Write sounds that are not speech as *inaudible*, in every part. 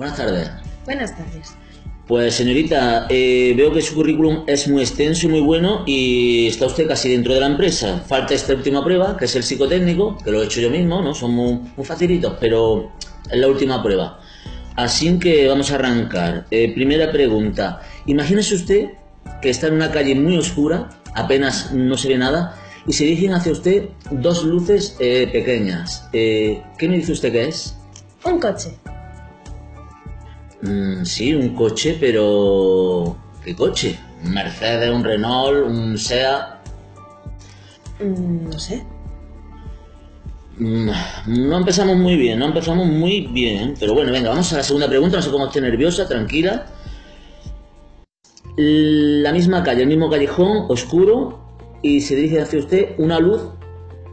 Buenas tardes. Buenas tardes. Pues señorita, eh, veo que su currículum es muy extenso y muy bueno y está usted casi dentro de la empresa. Falta esta última prueba, que es el psicotécnico, que lo he hecho yo mismo, ¿no? Son muy, muy facilitos, pero es la última prueba. Así que vamos a arrancar. Eh, primera pregunta. Imagínese usted que está en una calle muy oscura, apenas no se ve nada, y se dirigen hacia usted dos luces eh, pequeñas. ¿Qué me dice usted que es? Un coche. Mm, sí, un coche, pero... ¿Qué coche? ¿Un Mercedes, un Renault, un SEA? Mm, no sé. Mm, No empezamos muy bien, no empezamos muy bien. Pero bueno, venga, vamos a la segunda pregunta. No sé cómo esté nerviosa, tranquila. La misma calle, el mismo callejón, oscuro, y se dirige hacia usted una luz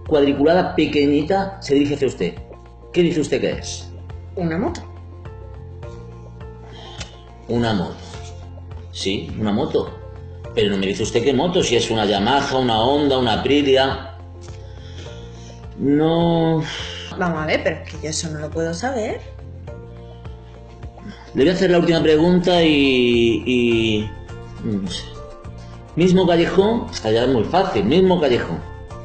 cuadriculada pequeñita, se dirige hacia usted. ¿Qué dice usted que es? Una moto. Una moto. Sí, una moto. Pero no me dice usted qué moto, si es una Yamaha, una Honda, una Aprilia. No. Vamos a ver, pero es que yo eso no lo puedo saber. Le voy a hacer la última pregunta y. y- no sé. Mismo callejón, ya es muy fácil, mismo callejón,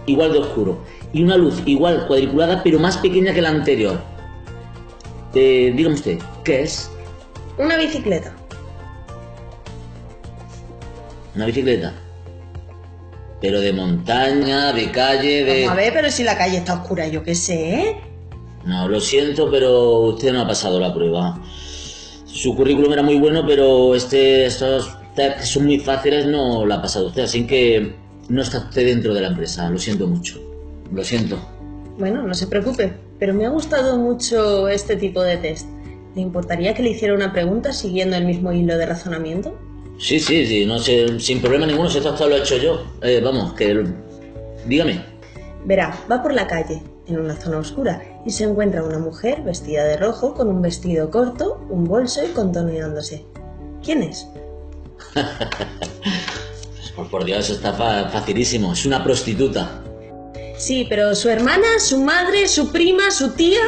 igual de oscuro. Y una luz igual cuadriculada, pero más pequeña que la anterior. Eh, dígame usted, ¿qué es? Una bicicleta. Una bicicleta. Pero de montaña, de calle, de. Vamos a ver, pero si la calle está oscura, yo qué sé. ¿eh? No, lo siento, pero usted no ha pasado la prueba. Su currículum era muy bueno, pero este, estos test que son muy fáciles no lo ha pasado usted, así que no está usted dentro de la empresa. Lo siento mucho. Lo siento. Bueno, no se preocupe, pero me ha gustado mucho este tipo de test. ¿Le importaría que le hiciera una pregunta siguiendo el mismo hilo de razonamiento? Sí, sí, sí, no sé, sin problema ninguno, si esto hasta lo he hecho yo. Eh, vamos, que. Dígame. Verá, va por la calle, en una zona oscura, y se encuentra una mujer vestida de rojo con un vestido corto, un bolso y contoneándose. ¿Quién es? *laughs* Pues por Dios, eso está fa- facilísimo. Es una prostituta. Sí, pero su hermana, su madre, su prima, su tía.